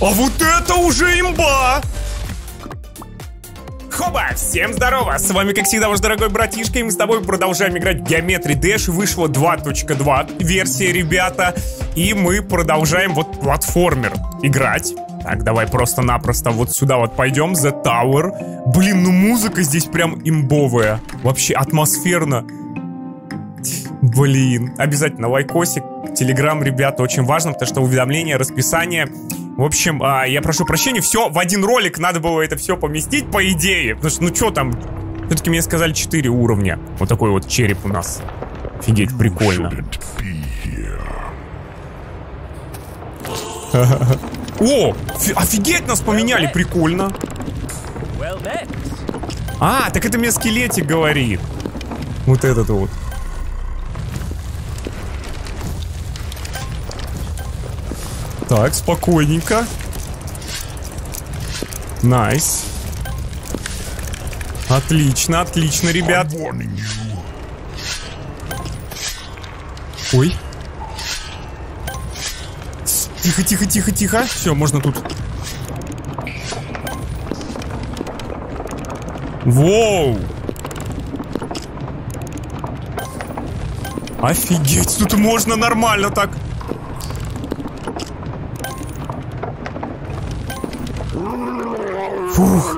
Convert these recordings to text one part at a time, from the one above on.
А вот это уже имба! Хоба! Всем здорово! С вами, как всегда, ваш дорогой братишка, и мы с тобой продолжаем играть в Geometry Dash. Вышла 2.2 версия, ребята, и мы продолжаем вот платформер играть. Так, давай просто-напросто вот сюда вот пойдем, The Tower. Блин, ну музыка здесь прям имбовая. Вообще атмосферно. Блин, обязательно лайкосик, телеграм, ребята, очень важно, потому что уведомления, расписание в общем, а, я прошу прощения, все в один ролик надо было это все поместить, по идее. Потому что, ну что там, все-таки мне сказали 4 уровня. Вот такой вот череп у нас. Офигеть, прикольно. О, офигеть, нас поменяли, прикольно. А, так это мне скелетик говорит. Вот этот вот. Так, спокойненько. Nice. Отлично, отлично, ребят. Ой. Тихо, тихо, тихо, тихо. Все, можно тут. Воу! Офигеть, тут можно нормально так. Фух.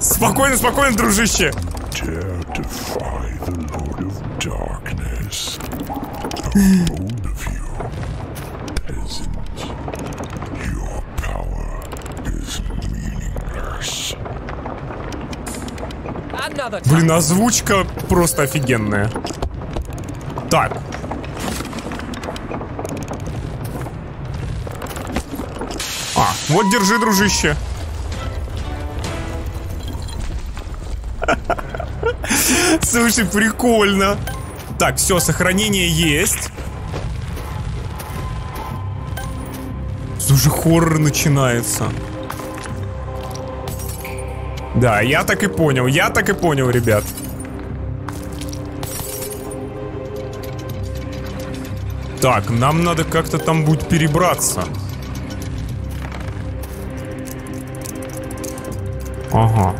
Спокойно, спокойно, дружище. Блин, озвучка просто офигенная. Так, А, вот держи, дружище. Слушай, прикольно. Так, все, сохранение есть. Слушай, хоррор начинается. Да, я так и понял, я так и понял, ребят. Так, нам надо как-то там будет перебраться. Ага.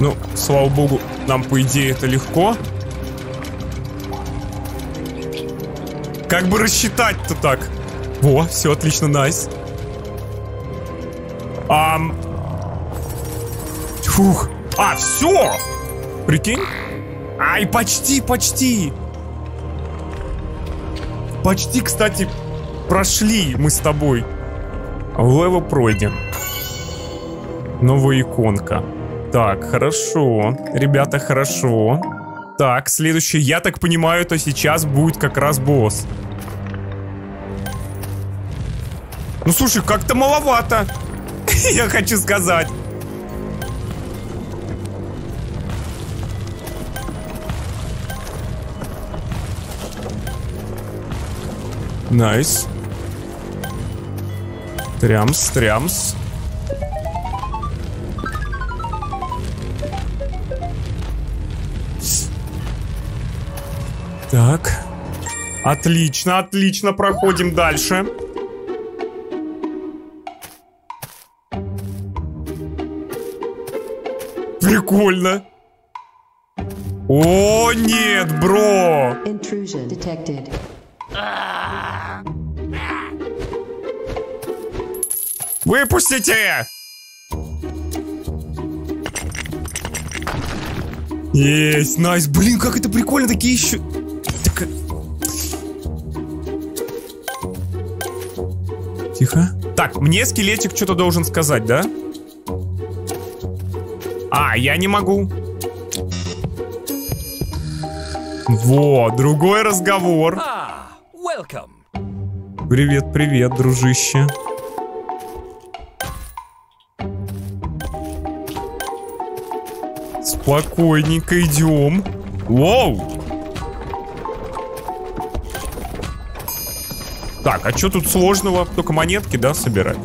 Ну, слава богу, нам, по идее, это легко. Как бы рассчитать-то так? Во, все отлично, найс. Ам... Фух. А, все! Прикинь? Ай, почти, почти. Почти, кстати, прошли мы с тобой. Левел пройден. Новая иконка. Так, хорошо. Ребята, хорошо. Так, следующий, я так понимаю, то сейчас будет как раз босс. Ну, слушай, как-то маловато. Я хочу сказать. Nice. Nice. Трямс, трямс. Так. Отлично, отлично, проходим дальше. Прикольно. О, нет, бро! Выпустите! Есть, найс. Блин, как это прикольно, такие еще... Тихо. Так, мне скелетик что-то должен сказать, да? А, я не могу. Во, другой разговор. Ah, привет, привет, дружище. Спокойненько идем. Воу! Так, а что тут сложного? Только монетки, да, собирать?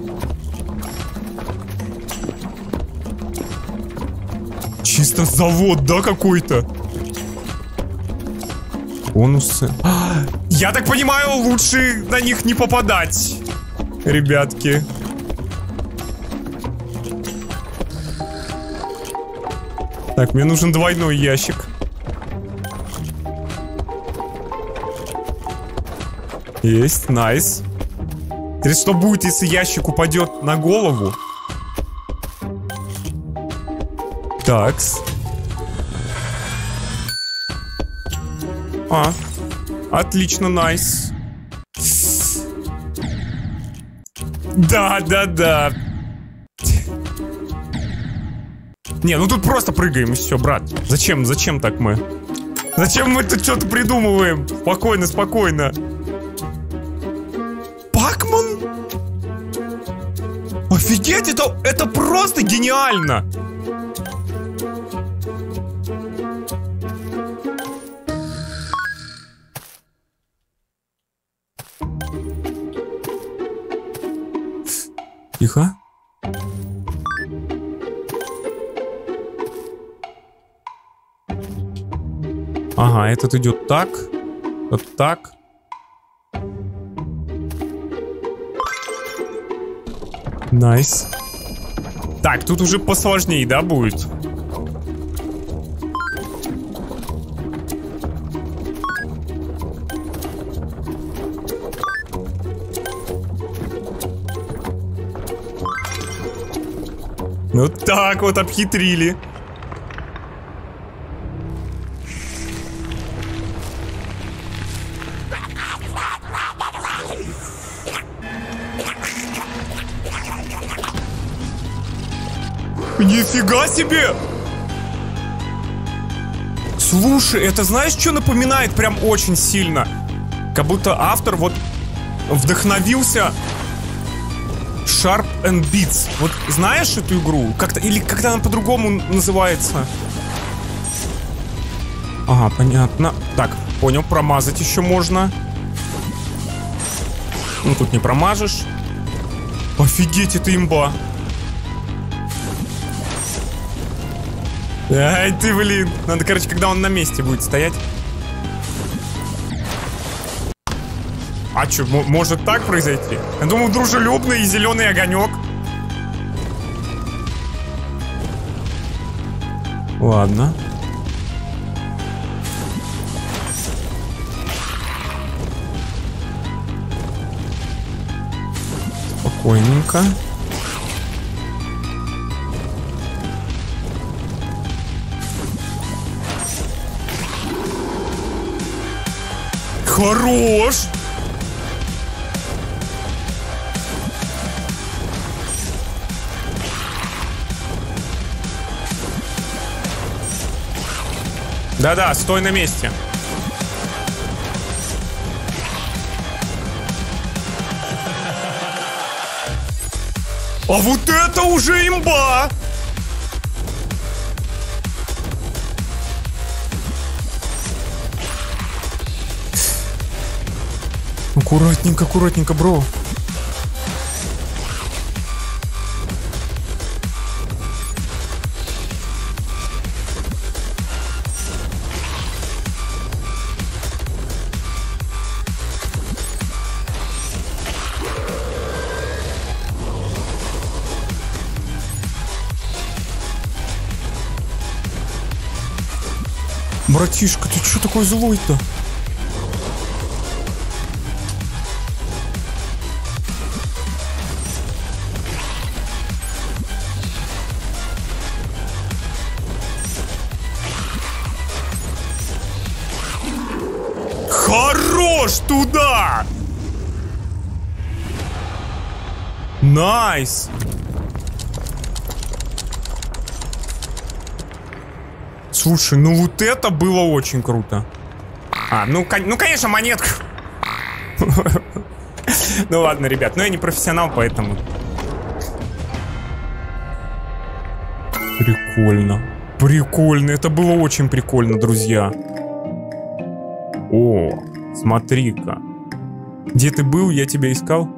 Чисто завод, да, какой-то? Бонусы. А, Я так понимаю, лучше на них не попадать, ребятки. Так, мне нужен двойной ящик. Есть, найс. Интересно, что будет, если ящик упадет на голову? Такс. А, отлично, найс. Да, да, да. Не, ну тут просто прыгаем и все, брат. Зачем, зачем так мы? Зачем мы тут что-то придумываем? Спокойно, спокойно. Офигеть, это, это просто гениально! Тихо. Ага, этот идет так. Вот так. Nice. Так, тут уже посложнее, да, будет? Вот так вот обхитрили. Нифига себе! Слушай, это знаешь, что напоминает прям очень сильно? Как будто автор вот вдохновился Sharp and Beats. Вот знаешь эту игру? Как-то или как-то она по-другому называется? Ага, понятно. Так, понял, промазать еще можно. Ну, тут не промажешь. Офигеть, это имба. Ай ты, блин. Надо, короче, когда он на месте будет стоять. А что, может так произойти? Я думаю, дружелюбный и зеленый огонек. Ладно. Спокойненько. Хорош! Да-да, стой на месте. А вот это уже имба! Аккуратненько, аккуратненько, бро. Братишка, ты что такой злой-то? Хорош туда! Найс! Слушай, ну вот это было очень круто. А, ну, ну конечно, монетка. Ну ладно, ребят, но я не профессионал, поэтому... Прикольно. Прикольно, это было очень прикольно, друзья. О, смотри-ка. Где ты был, я тебя искал?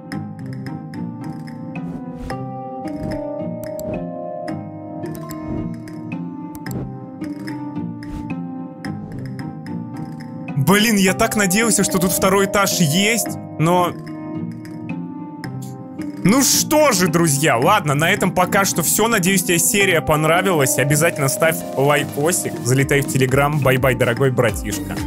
Блин, я так надеялся, что тут второй этаж есть, но... Ну что же, друзья, ладно, на этом пока что все. Надеюсь, тебе серия понравилась. Обязательно ставь лайкосик, залетай в Телеграм. Bye-bye, дорогой братишка.